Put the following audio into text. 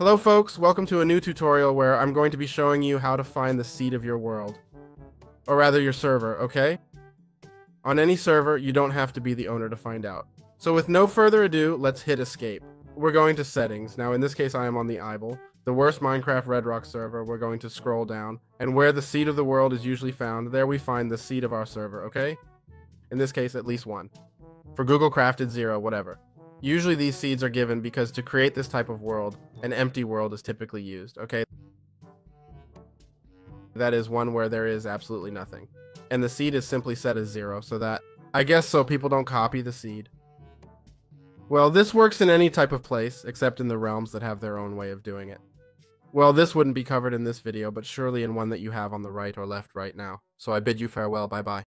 Hello folks, welcome to a new tutorial where I'm going to be showing you how to find the seed of your world. Or rather your server, okay? On any server, you don't have to be the owner to find out. So with no further ado, let's hit escape. We're going to settings. Now in this case I am on the Eyeball. The worst Minecraft Bedrock server, we're going to scroll down. And where the seed of the world is usually found, there we find the seed of our server, okay? In this case, at least one. For Google Crafted, zero, whatever. Usually these seeds are given because to create this type of world, an empty world is typically used, okay? That is one where there is absolutely nothing. And the seed is simply set as zero, so that, I guess so people don't copy the seed. Well, this works in any type of place, except in the realms that have their own way of doing it. Well, this wouldn't be covered in this video, but surely in one that you have on the right or left right now. So I bid you farewell, bye bye.